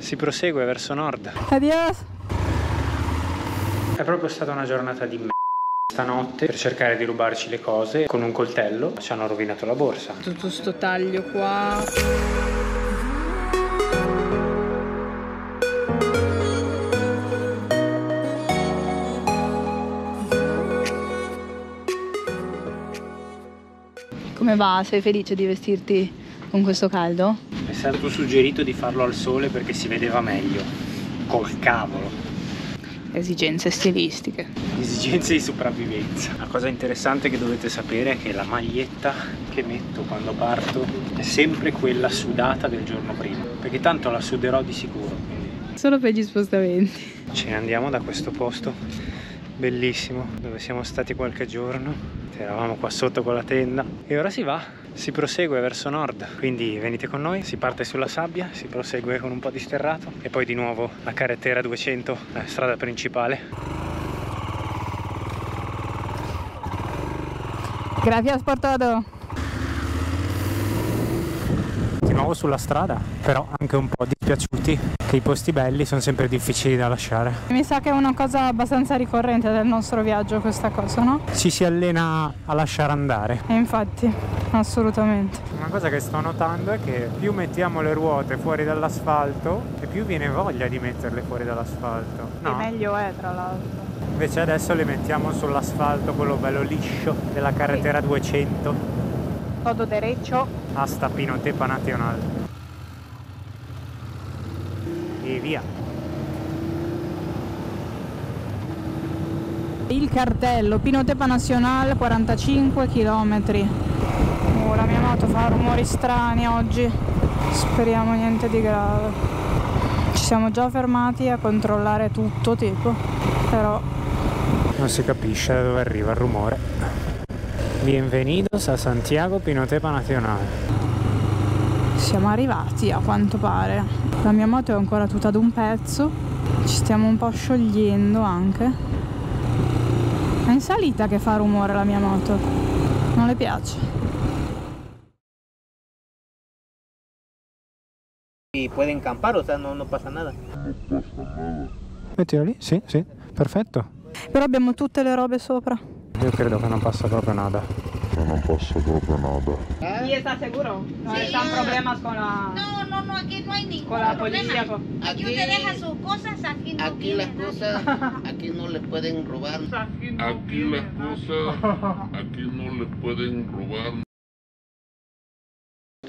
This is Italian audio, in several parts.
Si prosegue verso nord. Adios. È proprio stata una giornata di me. Stanotte per cercare di rubarci le cose con un coltello ci hanno rovinato la borsa. Tutto sto taglio qua. Come va? Sei felice di vestirti con questo caldo? È stato suggerito di farlo al sole perché si vedeva meglio. Col cavolo. Esigenze stilistiche. Esigenze di sopravvivenza. La cosa interessante che dovete sapere è che la maglietta che metto quando parto è sempre quella sudata del giorno prima. Perché tanto la suderò di sicuro. Quindi Solo per gli spostamenti. ce ne andiamo da questo posto bellissimo dove siamo stati qualche giorno. Eravamo qua sotto con la tenda e ora si va, si prosegue verso nord. Quindi venite con noi, si parte sulla sabbia, si prosegue con un po' di sterrato e poi di nuovo la carretera 200, la strada principale. Gracias por todo. Di nuovo sulla strada, però anche un po' dispiaciuti che i posti belli sono sempre difficili da lasciare. Mi sa che è una cosa abbastanza ricorrente del nostro viaggio questa cosa, no? Ci si allena a lasciare andare. E infatti, assolutamente. Una cosa che sto notando è che più mettiamo le ruote fuori dall'asfalto e più viene voglia di metterle fuori dall'asfalto. E meglio è, tra l'altro. Invece adesso le mettiamo sull'asfalto, quello bello liscio della carretera 200 Todo derecho. hasta Pinotepa Nacional. E via. Il cartello Pinotepa Nacional 45 km. Oh, la mia moto fa rumori strani oggi. Speriamo niente di grave. Ci siamo già fermati a controllare tutto tipo, però Non si capisce da dove arriva il rumore. Bienvenidos a Santiago Pinotepa Nacional. siamo arrivati a quanto pare. La mia moto è ancora tutta ad un pezzo. Ci stiamo un po' sciogliendo anche. È in salita che fa rumore la mia moto. Non le piace. y pueden campar, o sea, no, no pasa nada. Mettilo lì? Sì, sì, perfetto. Però abbiamo tutte le robe sopra. Io credo che non passa proprio nada. non passa proprio nada. ¿Y está seguro? No Sí. están problemas con la... No, no, no, aquí no hay ningún Con la problema. policía, con- Aquí, Aquí- usted deja sus cosas, aquí no Aquí las cosas, aquí no le pueden robar. Aquí las cosas, aquí no le pueden robar.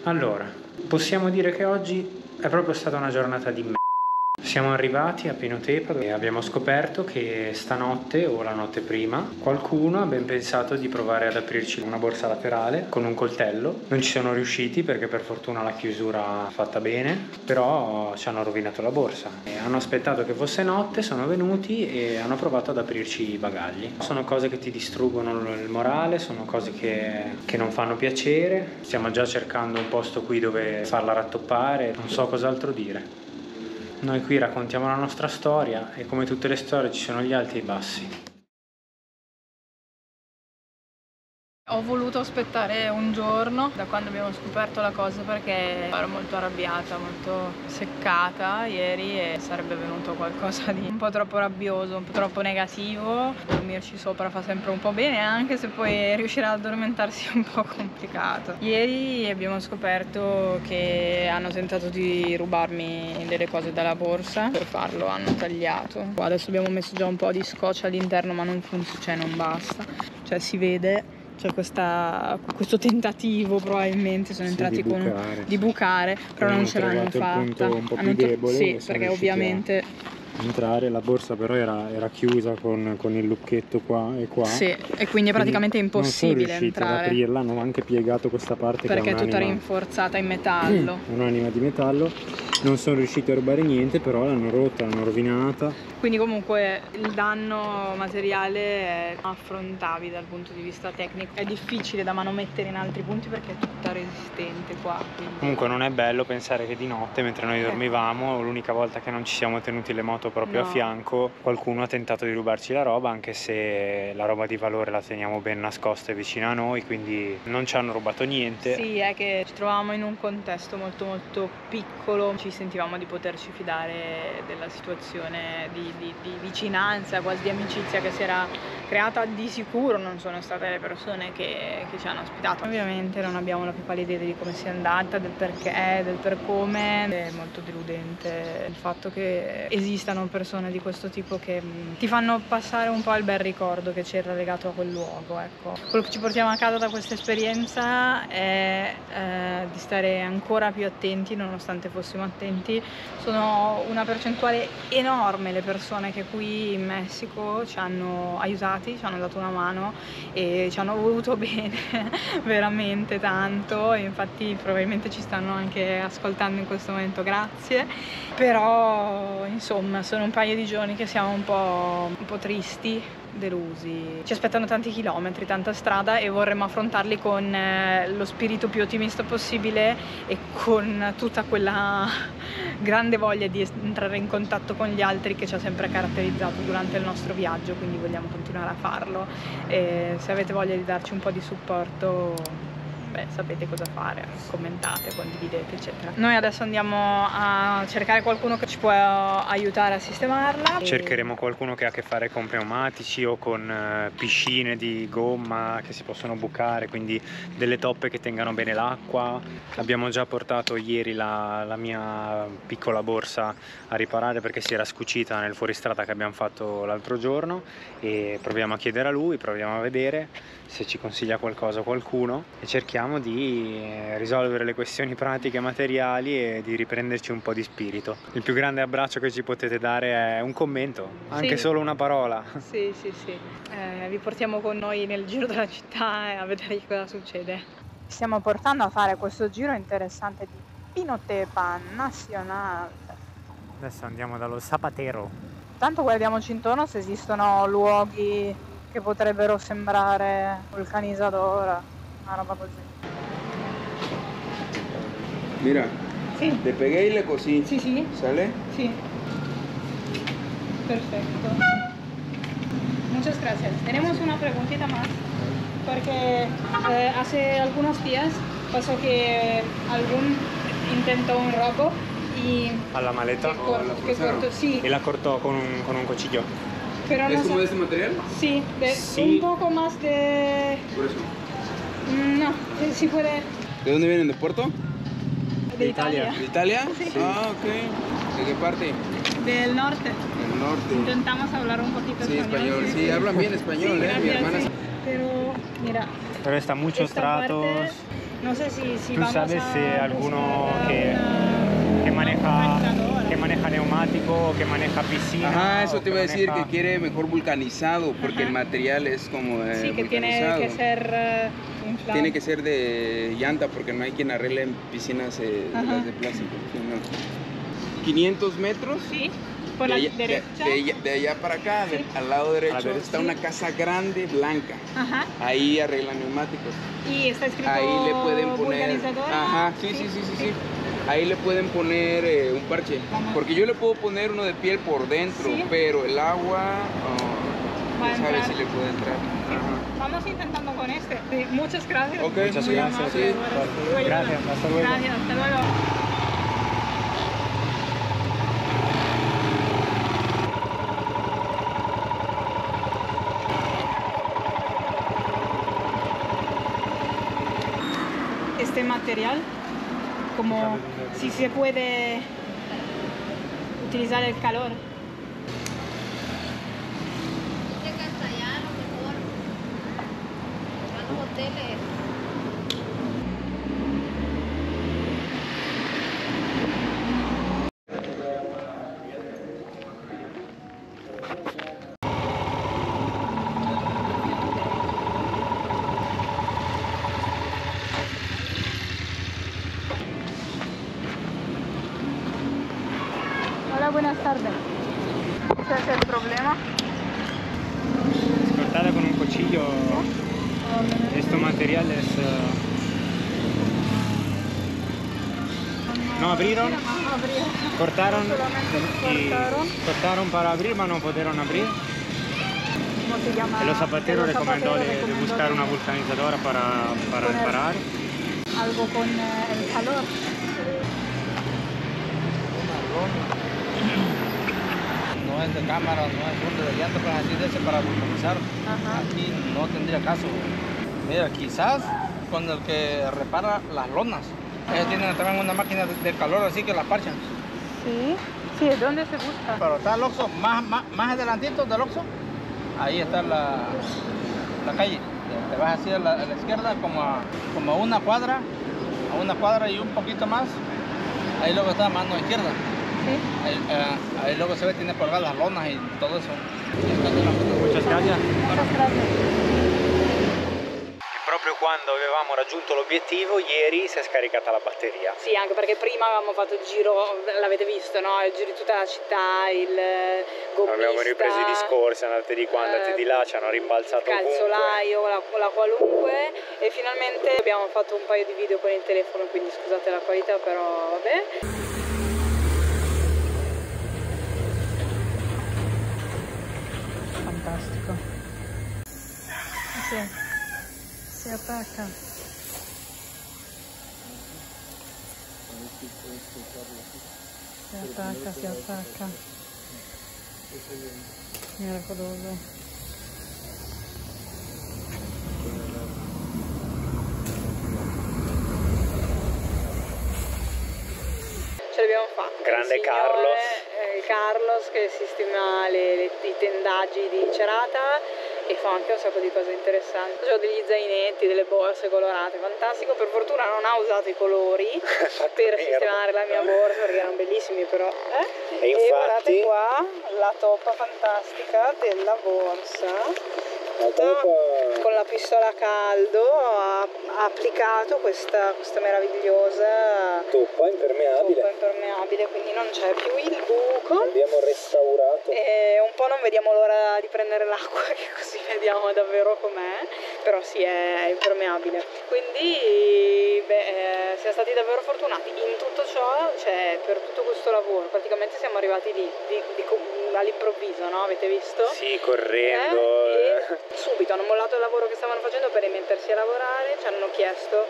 Allora, possiamo dire che oggi è proprio stata una giornata di me. Siamo arrivati a Pinotepa e abbiamo scoperto che stanotte o la notte prima qualcuno ha ben pensato di provare ad aprirci una borsa laterale con un coltello. Non ci sono riusciti perché per fortuna la chiusura è fatta bene, però ci hanno rovinato la borsa. E hanno aspettato che fosse notte, sono venuti e hanno provato ad aprirci i bagagli. Sono cose che ti distruggono il morale, sono cose che, che non fanno piacere. Stiamo già cercando un posto qui dove farla rattoppare, non so cos'altro dire. Noi qui raccontiamo la nostra storia e come tutte le storie ci sono gli alti e i bassi. Ho voluto aspettare un giorno da quando abbiamo scoperto la cosa perché ero molto arrabbiata, molto seccata ieri e sarebbe venuto qualcosa di un po' troppo rabbioso, un po' troppo negativo. Dormirci sopra fa sempre un po' bene anche se poi riuscire ad addormentarsi è un po' complicato. Ieri abbiamo scoperto che hanno tentato di rubarmi delle cose dalla borsa, per farlo hanno tagliato. Adesso abbiamo messo già un po' di scotch all'interno ma non funziona, cioè non basta. Cioè si vede c'è questa- questo tentativo probabilmente sono Sì, entrati di con bucare. di bucare però non ce l'hanno fatta un po' più Hanno debole sì perché ovviamente Entrare, la borsa però era, era chiusa con, con il lucchetto qua e qua. sì e quindi è praticamente Quindi impossibile riusciti ad entrare aprirla, hanno anche piegato questa parte perché è tutta rinforzata in metallo un'anima di metallo. Non sono riusciti a rubare niente, però l'hanno rotta, l'hanno rovinata. quindi comunque il danno materiale è affrontabile dal punto di vista tecnico è difficile da manomettere in altri punti perché è tutta resistente qua quindi- Comunque non è bello pensare che di notte, mentre noi dormivamo, l'unica volta che non ci siamo tenuti le moto proprio No. a fianco, qualcuno ha tentato di rubarci la roba, anche se la roba di valore la teniamo ben nascosta e vicina a noi, quindi non ci hanno rubato niente. Sì, è che ci trovavamo in un contesto molto molto piccolo, ci sentivamo di poterci fidare della situazione di, di- di vicinanza, quasi di amicizia che si era creata. Di sicuro non sono state le persone che, che ci hanno ospitato. Ovviamente non abbiamo la più pallida idea di come sia andata, del perché, del per come. È molto deludente il fatto che esistano persone di questo tipo che mh, ti fanno passare un po' il bel ricordo che c'era legato a quel luogo. Ecco. Quello che ci portiamo a casa da questa esperienza è eh, di stare ancora più attenti, nonostante fossimo attenti. Sono una percentuale enorme le persone che qui in Messico ci hanno aiutati, ci hanno dato una mano e ci hanno voluto bene veramente tanto. E infatti probabilmente ci stanno anche ascoltando in questo momento, grazie. Però insomma sono un paio di giorni che siamo un po', un po' tristi delusi. Ci aspettano tanti chilometri, tanta strada e vorremmo affrontarli con eh, lo spirito più ottimista possibile e con tutta quella grande voglia di entrare in contatto con gli altri che ci ha sempre caratterizzato durante il nostro viaggio, quindi vogliamo continuare a farlo. E se avete voglia di darci un po' di supporto beh, sapete cosa fare, commentate, condividete, eccetera. Noi adesso andiamo a cercare qualcuno che ci può aiutare a sistemarla. Cercheremo qualcuno che ha a che fare con pneumatici o con eh, piscine di gomma che si possono bucare, quindi delle toppe che tengano bene l'acqua. Abbiamo già portato ieri la, la mia piccola borsa a riparare perché si era scucita nel fuoristrada che abbiamo fatto l'altro giorno e proviamo a chiedere a lui, proviamo a vedere se ci consiglia qualcosa qualcuno e cerchiamo di eh, risolvere le questioni pratiche e materiali e di riprenderci un po' di spirito. Il più grande abbraccio che ci potete dare è un commento, anche Sì. solo una parola. Sì, sì, sì. Eh, vi portiamo con noi nel giro della città e a vedere cosa succede. Stiamo portando a fare questo giro interessante di Pinotepa Nacional. Adesso andiamo dallo Zapatero. Tanto guardiamoci intorno se esistono luoghi che potrebbero sembrare vulcanizadora, una roba così. Mira, le pegué y le cosí. sì, sì, ¿Sale? sí. Perfecto. Muchas gracias. Tenemos una preguntita más, porque eh, hace algunos días pasó que algún intentó un robo y Alla maleta que, cor- la que cortó, sí, e la cortò con un, con un cuchillo. pero no ¿Es como de este material? Sí, de- Sí. un poco más de... Por eso. mm, No, sí puede... ¿De dónde vienen? ¿De Puerto? De Italia. Italia. ¿De Italia? Sí. Ah, ok. ¿De qué parte? Del norte. Del norte. Intentamos hablar un poquito Sí, español. Sí, hablan bien español, Sí, ¿eh? Mi hermana. sí. Pero, mira, Pero está muchos esta tratos. parte, no sé si, si ¿Tú vamos sabes a si alguno que- una que maneja, organizadora. que maneja que maneja piscina. Ajá, eso te iba a decir maneja- que quiere mejor vulcanizado porque Ajá. el material es como eh, Sí, que tiene que ser eh, inflado. Tiene que ser de llanta porque no hay quien arregle en piscinas eh, de las de plástico. sí, no. 500 metros. Sí, por de la allá, de- derecha. de allá- de allá para acá, de- Sí. al lado derecho, derecha. está Sí. una casa grande blanca. Ajá. Ahí arreglan neumáticos. Y está escrito Ahí le pueden poner. Ajá, sí, sí, sí, sí, sí. Ahí le pueden poner eh, un parche. Ajá. Porque yo le puedo poner uno de piel por dentro, Sí. pero el agua. A no sabe si le puede entrar. Vamos intentando con este. Sí, muchas gracias. Ok, Muchas gracias. amable. Gracias, hasta luego. Gracias, hasta luego. Este material, como si se puede utilizar el calor. Llegas allá a lo mejor. A los hoteles. Hola, buenas tardes. ¿Ese es el problema? Cortada con un cuchillo. Este material es. eh, No abrieron, cortaron y cortaron. para abrir, pero no pudieron abrir. Los zapateros recomendó de, de buscar una vulcanizadora para, reparar. Algo con eh, el calor. No es de cámara, no es fondo de llanta, pues así de ese para vulcanizar. Aquí no tendría caso. Mira, quizás con el que repara las lonas. Ellos tienen también una máquina de, de calor así que la parchan. Sì? Sì, e dove si busca? Pero está el Oxxo, más, más, más adelantito del Oxxo, ahí está la, la calle. Te vas así a la, a la izquierda como a, como a una cuadra, a una cuadra y un poquito más. Ahí luego está mano izquierda. Ahí, eh, ahí luego se ve, tiene colgadas las lonas y todo eso. Muchas gracias. Muchas gracias. Proprio quando avevamo raggiunto l'obiettivo, ieri si è scaricata la batteria. Sì, anche perché prima avevamo fatto il giro, l'avete visto, no? Il giro di tutta la città, il gommista, Abbiamo ripreso i discorsi, andate di qua, andate di là, ci hanno rimbalzato il calzolaio, la, la qualunque e finalmente abbiamo fatto un paio di video con il telefono, quindi scusate la qualità, però vabbè. Fantastico. Sì, si attacca. Si attacca, si attacca. Miracoloso. Ce l'abbiamo fatta. Grande signore, Carlos. eh, il Carlos che sistema le- le- i tendaggi di Cerata e fa anche un sacco di cose interessanti. Ho degli zainetti, delle borse colorate, fantastico. Per fortuna non ha usato i colori per sistemare la mia borsa perché erano bellissimi però. eh. E infatti- guardate qua la toppa fantastica della borsa. Con la pistola a caldo ha, ha applicato questa, questa meravigliosa Toppa toppa impermeabile, quindi non c'è più il buco. Abbiamo restaurato. E un po' non vediamo l'ora di prendere l'acqua, che così vediamo davvero com'è, però sì, è impermeabile. Quindi, beh, eh, siamo stati davvero fortunati. In tutto ciò, cioè, per tutto questo lavoro, praticamente siamo arrivati lì, di- di all'improvviso, no? Avete visto? Sì, correndo. Eh, e subito hanno mollato il lavoro che stavano facendo per rimettersi a lavorare, ci hanno chiesto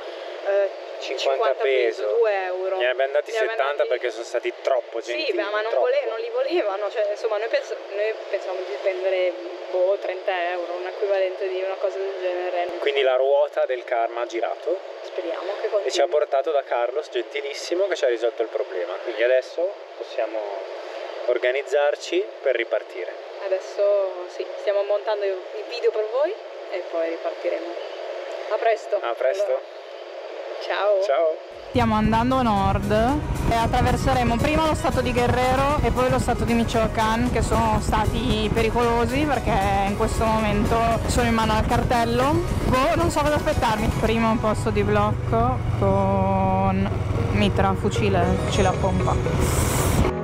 eh, 50 peso, peso. 2 euro. Ne abbiamo dati Ne abbiamo 70 dati- perché sono stati troppo gentili. sì, beh, ma non, vole- non li volevano, cioè, insomma, noi, pens- noi pensavamo di spendere boh, 30 euro, un equivalente di una cosa del genere. Quindi la ruota del karma ha girato Speriamo che e ci ha continui. portato da Carlos, gentilissimo, che ci ha risolto il problema. Quindi adesso possiamo organizzarci per ripartire. Adesso sì, stiamo montando i video per voi e poi ripartiremo. A presto. A presto. Allora, ciao. Ciao. Stiamo andando a nord e attraverseremo prima lo stato di Guerrero e poi lo stato di Michoacán che sono stati pericolosi perché in questo momento sono in mano al cartello. Boh, non so cosa aspettarmi. Primo posto di blocco con mitra, fucile, fucile a pompa.